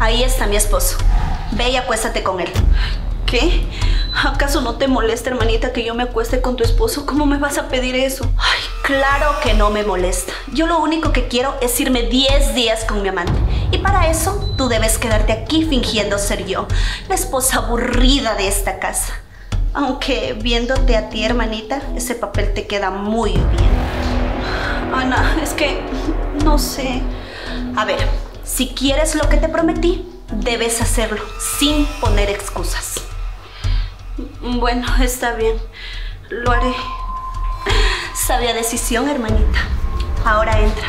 Ahí está mi esposo. Ve y acuéstate con él. ¿Qué? ¿Acaso no te molesta, hermanita, que yo me acueste con tu esposo? ¿Cómo me vas a pedir eso? Ay, claro que no me molesta. Yo lo único que quiero es irme 10 días con mi amante. Y para eso tú debes quedarte aquí fingiendo ser yo, la esposa aburrida de esta casa. Aunque viéndote a ti, hermanita, ese papel te queda muy bien. Ana, es que no sé. A ver, si quieres lo que te prometí, debes hacerlo sin poner excusas. Bueno, está bien. Lo haré. Sabia decisión, hermanita. Ahora entra.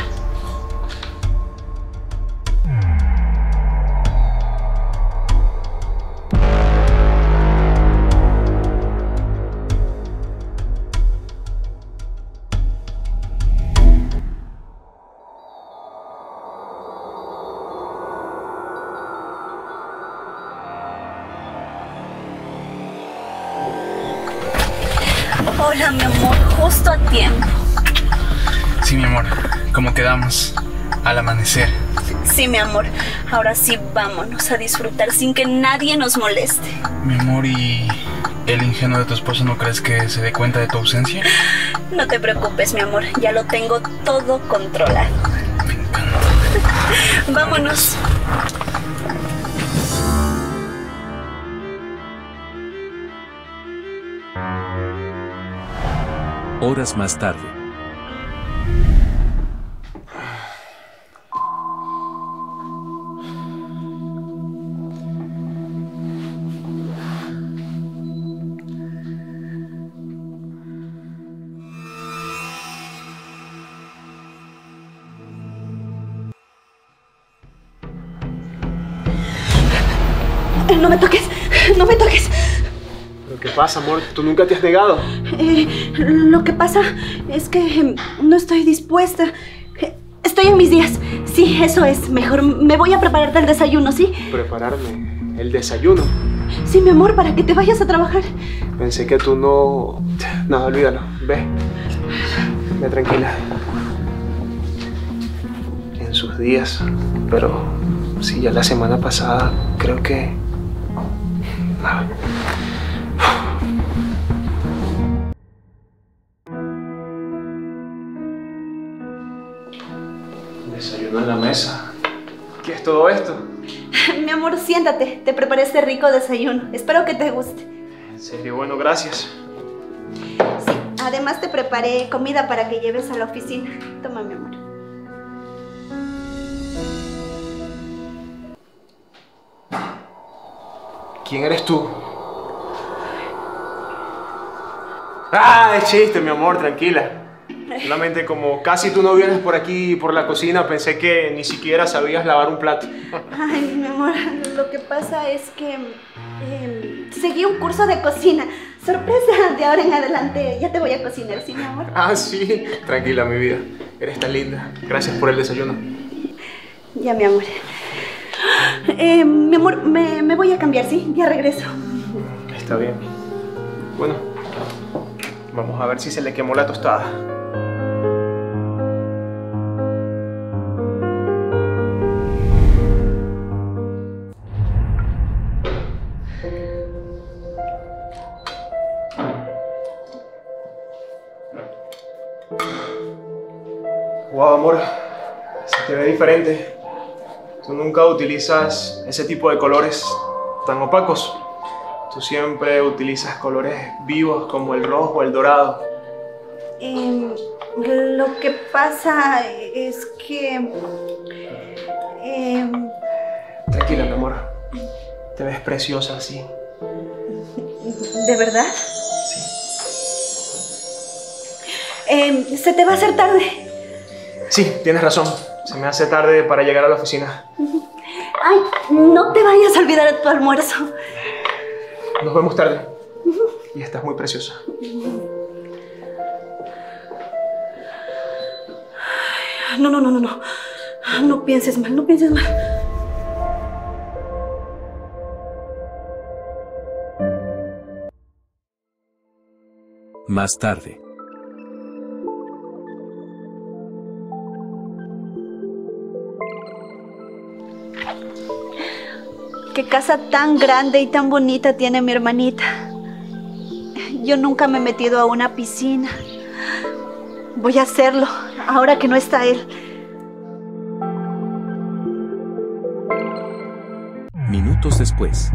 Hola, mi amor, justo a tiempo. Sí, mi amor, como quedamos, al amanecer. Sí, mi amor, ahora sí vámonos a disfrutar sin que nadie nos moleste. Mi amor, ¿y el ingenuo de tu esposo no crees que se dé cuenta de tu ausencia? No te preocupes, mi amor, ya lo tengo todo controlado. Me encanta. Vámonos. Horas más tarde. No me toques, no me toques. ¿Pero qué pasa, amor? ¿Tú nunca te has negado? Eh, lo que pasa es que no estoy dispuesta. Estoy en mis días. Sí, eso es. Mejor me voy a prepararte el desayuno, ¿sí? Prepararme el desayuno. Sí, mi amor, para que te vayas a trabajar. Pensé que tú no... Nada, olvídalo. Ve. Ve tranquila. En sus días. Pero sí, ya la semana pasada creo que... Nada. Mesa. ¿Qué es todo esto? Mi amor, siéntate. Te preparé este rico desayuno. Espero que te guste. En serio, bueno, gracias. Sí, además te preparé comida para que lleves a la oficina. Toma, mi amor. ¿Quién eres tú? Ah, es chiste, mi amor, tranquila. Solamente como casi tú no vienes por aquí, por la cocina, pensé que ni siquiera sabías lavar un plato. Ay, mi amor, lo que pasa es que eh, seguí un curso de cocina. Sorpresa, de ahora en adelante ya te voy a cocinar, ¿sí, mi amor? Ah, sí. Tranquila, mi vida. Eres tan linda. Gracias por el desayuno. Ya, mi amor. Eh, mi amor, me, me voy a cambiar, ¿sí? Ya regreso. Está bien. Bueno, vamos a ver si se le quemó la tostada. Diferente. Tú nunca utilizas ese tipo de colores tan opacos. Tú siempre utilizas colores vivos como el rojo, el dorado. Eh, lo que pasa es que... eh, Tranquila, mi amor. Te ves preciosa así. ¿De verdad? Sí. Eh, se te va a hacer tarde. Sí, tienes razón. Se me hace tarde para llegar a la oficina. Ay, no te vayas a olvidar de tu almuerzo. Nos vemos tarde. Y estás muy preciosa. No, no, no, no, no. No pienses mal, no pienses mal. Más tarde. Qué casa tan grande y tan bonita tiene mi hermanita. Yo nunca me he metido a una piscina. Voy a hacerlo ahora que no está él. Minutos después.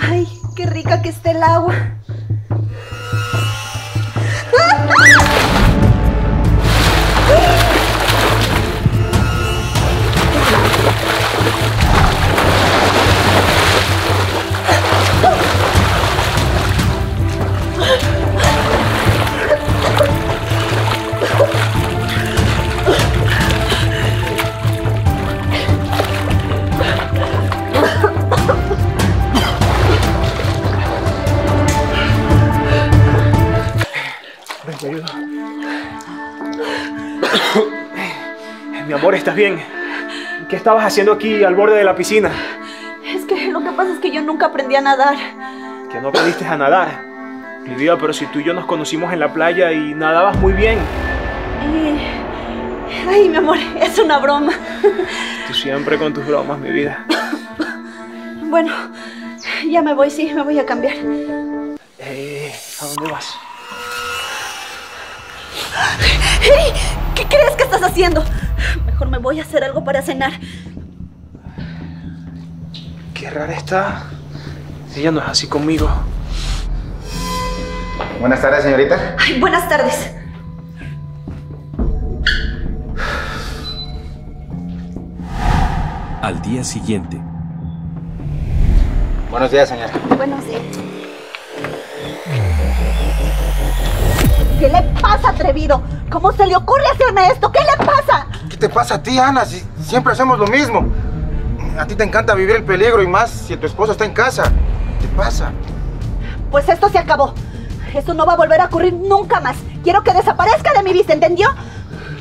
Ay, qué rica que está el agua. ¿Qué estabas haciendo aquí al borde de la piscina? Es que lo que pasa es que yo nunca aprendí a nadar. Que no aprendiste a nadar. Mi vida, pero si tú y yo nos conocimos en la playa y nadabas muy bien. Ay, mi amor, es una broma. Tú siempre con tus bromas, mi vida. Bueno, ya me voy, sí, me voy a cambiar. Eh, ¿A dónde vas? ¡Hey! ¿Qué crees que estás haciendo? Mejor me voy a hacer algo para cenar. Qué rara está. Ella no es así conmigo. Buenas tardes, señorita. Ay, buenas tardes. Al día siguiente. Buenos días, señora. Buenos días. ¿Qué le pasa, atrevido? ¿Cómo se le ocurre hacerme esto? ¿Qué le pasa? ¿Qué te pasa a ti, Ana? Si siempre hacemos lo mismo. A ti te encanta vivir el peligro y más si tu esposo está en casa. ¿Qué te pasa? Pues esto se acabó. Esto no va a volver a ocurrir nunca más. Quiero que desaparezca de mi vista, ¿entendió?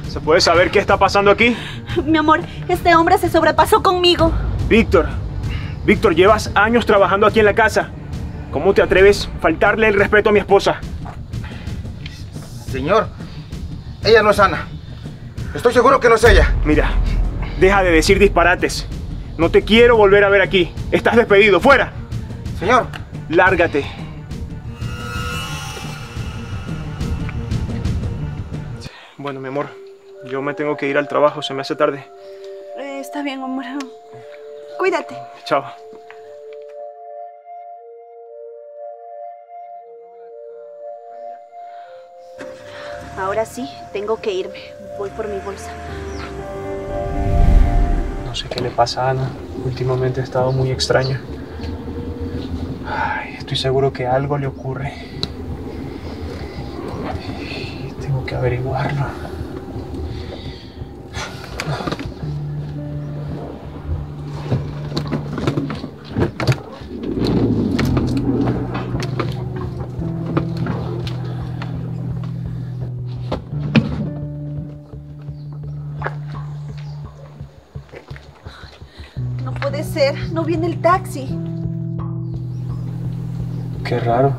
¿Se puede saber qué está pasando aquí? Mi amor, este hombre se sobrepasó conmigo. Víctor. Víctor, llevas años trabajando aquí en la casa. ¿Cómo te atreves a faltarle el respeto a mi esposa? Señor, ella no es Ana. Estoy seguro que no es ella. Mira, deja de decir disparates. No te quiero volver a ver aquí. Estás despedido. ¡Fuera! Señor, Lárgate. Bueno, mi amor, yo me tengo que ir al trabajo. Se me hace tarde. Eh, está bien, amor. Cuídate. Chao. Ahora sí, tengo que irme. Voy por mi bolsa. No sé qué le pasa a Ana. Últimamente ha estado muy extraña. Estoy seguro que algo le ocurre. Tengo que averiguarlo. El taxi. Qué raro.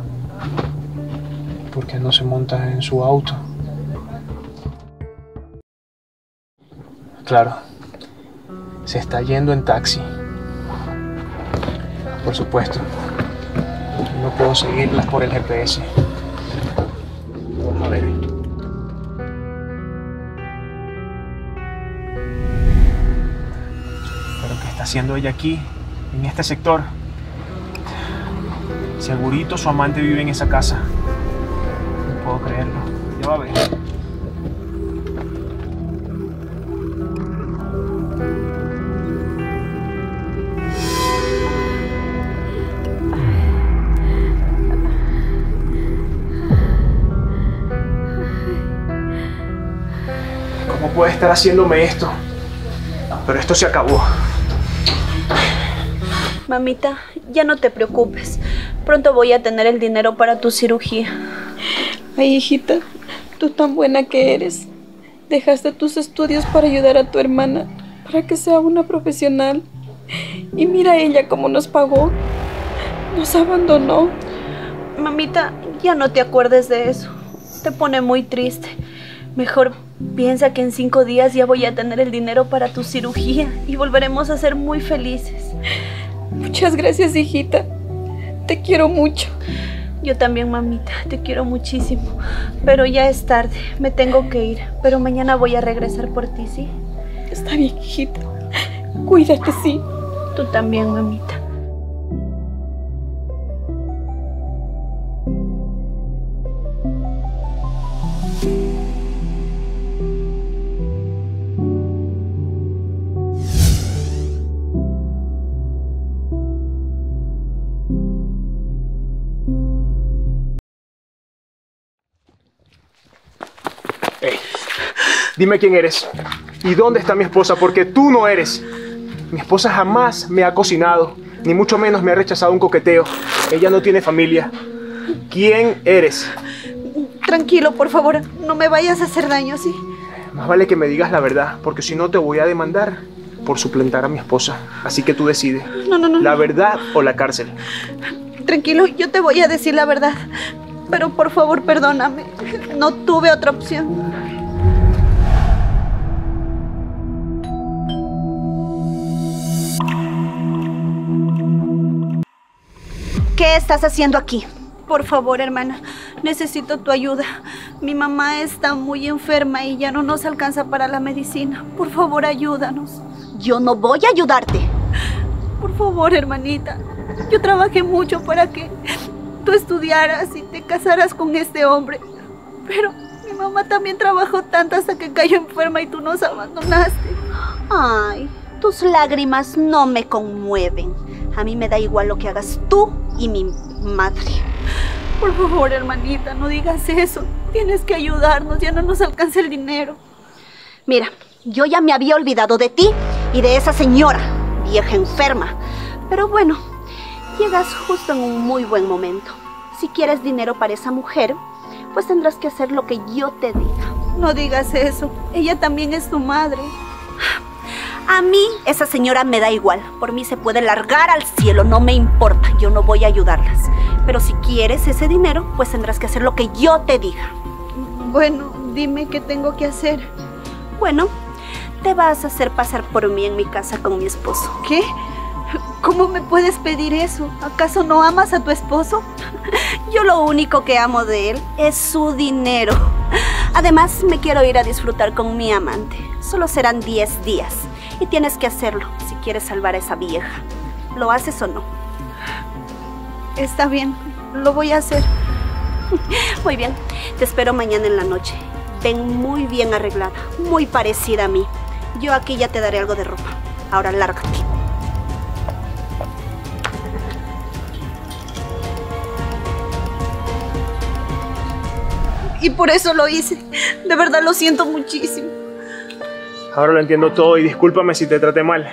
¿Por qué no se monta en su auto? Claro. Se está yendo en taxi. Por supuesto. No puedo seguirlas por el GPS. A ver. ¿Pero qué está haciendo ella aquí, en este sector? Segurito su amante vive en esa casa. No puedo creerlo. Ya va a ver. ¿Cómo puede estar haciéndome esto? Pero esto se acabó. Mamita, ya no te preocupes. Pronto voy a tener el dinero para tu cirugía. Ay, hijita, tú tan buena que eres. Dejaste tus estudios para ayudar a tu hermana, para que sea una profesional. Y mira ella cómo nos pagó. Nos abandonó. Mamita, ya no te acuerdes de eso. Te pone muy triste. Mejor Piensa que en cinco días ya voy a tener el dinero para tu cirugía y volveremos a ser muy felices. Muchas gracias, hijita. Te quiero mucho. Yo también, mamita, te quiero muchísimo. Pero ya es tarde, me tengo que ir. Pero mañana voy a regresar por ti, ¿sí? Está bien, hijita. Cuídate, sí. Tú también, mamita. Dime quién eres. ¿Y dónde está mi esposa? Porque tú no eres. Mi esposa jamás me ha cocinado, ni mucho menos me ha rechazado un coqueteo. Ella no tiene familia. ¿Quién eres? Tranquilo, por favor, no me vayas a hacer daño, ¿sí? Más vale que me digas la verdad, porque si no te voy a demandar por suplantar a mi esposa. Así que tú decides. No, no, no. La verdad o la cárcel. Tranquilo, yo te voy a decir la verdad. Pero por favor, perdóname. No tuve otra opción. ¿Qué estás haciendo aquí? Por favor, hermana, necesito tu ayuda. Mi mamá está muy enferma y ya no nos alcanza para la medicina. Por favor, ayúdanos. Yo no voy a ayudarte. Por favor, hermanita. Yo trabajé mucho para que tú estudiaras y te casaras con este hombre. Pero mi mamá también trabajó tanto hasta que cayó enferma y tú nos abandonaste. Ay, tus lágrimas no me conmueven. A mí me da igual lo que hagas tú y mi madre. Por favor, hermanita, no digas eso. Tienes que ayudarnos, ya no nos alcanza el dinero. Mira, yo ya me había olvidado de ti y de esa señora, vieja enferma. Pero bueno, llegas justo en un muy buen momento. Si quieres dinero para esa mujer, pues tendrás que hacer lo que yo te diga. No digas eso. Ella también es tu madre. A mí esa señora me da igual. Por mí se puede largar al cielo, no me importa. Yo no voy a ayudarlas. Pero si quieres ese dinero, pues tendrás que hacer lo que yo te diga. Bueno, dime qué tengo que hacer. Bueno, te vas a hacer pasar por mí en mi casa con mi esposo. ¿Qué? ¿Cómo me puedes pedir eso? ¿Acaso no amas a tu esposo? Yo lo único que amo de él es su dinero. Además, me quiero ir a disfrutar con mi amante. Solo serán 10 días. Y tienes que hacerlo si quieres salvar a esa vieja. ¿Lo haces o no? Está bien, lo voy a hacer. Muy bien, te espero mañana en la noche. Ven muy bien arreglada, muy parecida a mí. Yo aquí ya te daré algo de ropa. Ahora lárgate. Y por eso lo hice. De verdad lo siento muchísimo. Ahora lo entiendo todo y discúlpame si te traté mal.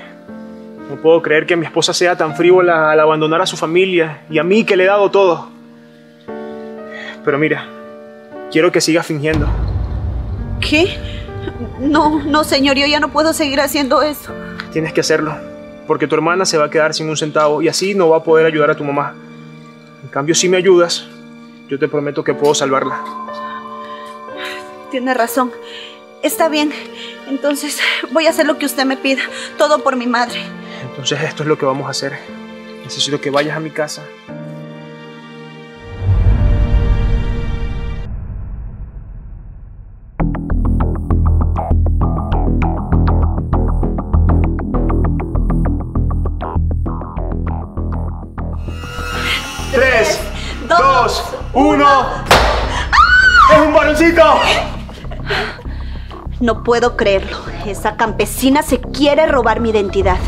No puedo creer que mi esposa sea tan frívola al abandonar a su familia y a mí que le he dado todo. Pero mira, quiero que sigas fingiendo. ¿Qué? No, no, señor, yo ya no puedo seguir haciendo eso. Tienes que hacerlo, porque tu hermana se va a quedar sin un centavo y así no va a poder ayudar a tu mamá. En cambio, si me ayudas, yo te prometo que puedo salvarla. Tiene razón. Está bien. Entonces voy a hacer lo que usted me pida. Todo por mi madre. Entonces esto es lo que vamos a hacer. Necesito que vayas a mi casa. Tres, dos, uno. ¡Es un varoncito! No puedo creerlo. Esa campesina se quiere robar mi identidad.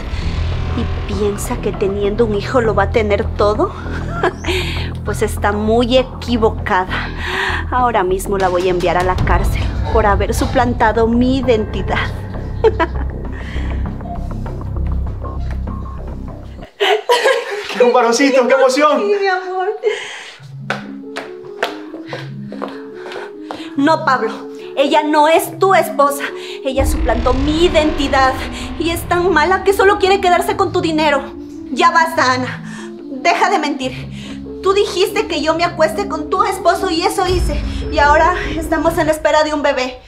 ¿Y piensa que teniendo un hijo lo va a tener todo? Pues está muy equivocada. Ahora mismo la voy a enviar a la cárcel por haber suplantado mi identidad. ¡Es un varoncito! ¡Qué emoción! Sí, mi amor. No, Pablo. Ella no es tu esposa. Ella suplantó mi identidad. Y es tan mala que solo quiere quedarse con tu dinero. Ya basta, Ana. Deja de mentir. Tú dijiste que yo me acueste con tu esposo y eso hice. Y ahora estamos en espera de un bebé.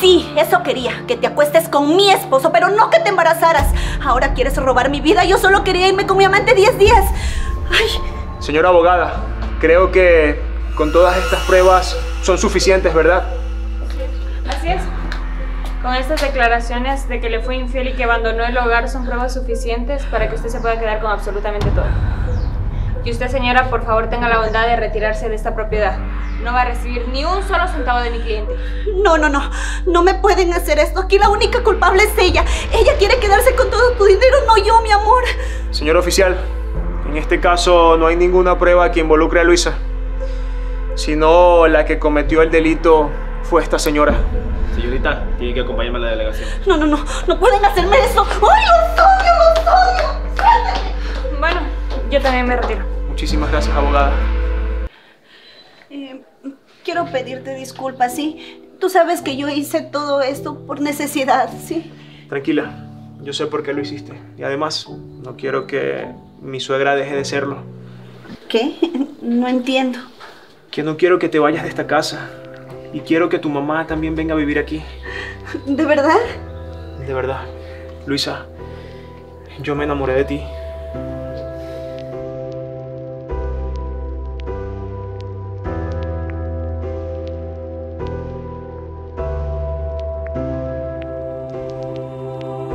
Sí, eso quería, que te acuestes con mi esposo, pero no que te embarazaras. Ahora quieres robar mi vida, yo solo quería irme con mi amante 10 días. Ay, Señora abogada, creo que con todas estas pruebas son suficientes, ¿verdad? Con estas declaraciones de que le fue infiel y que abandonó el hogar son pruebas suficientes para que usted se pueda quedar con absolutamente todo. Y usted, señora, por favor tenga la bondad de retirarse de esta propiedad. No va a recibir ni un solo centavo de mi cliente. no, no, no, no me pueden hacer esto. Aquí la única culpable es ella. Ella quiere quedarse con todo tu dinero, no yo, mi amor. Señor oficial, en este caso no hay ninguna prueba que involucre a Luisa, sino la que cometió el delito fue esta señora. Señorita, tiene que acompañarme a la delegación. No, no, no, no pueden hacerme eso. ¡Ay, los odio, los odio! Bueno, yo también me retiro. Muchísimas gracias, abogada. Eh, quiero pedirte disculpas, ¿sí? Tú sabes que yo hice todo esto por necesidad, ¿sí? Tranquila, yo sé por qué lo hiciste. Y además, no quiero que mi suegra deje de serlo. ¿Qué? No entiendo. Que no quiero que te vayas de esta casa. Y quiero que tu mamá también venga a vivir aquí. ¿De verdad? De verdad. Luisa, yo me enamoré de ti.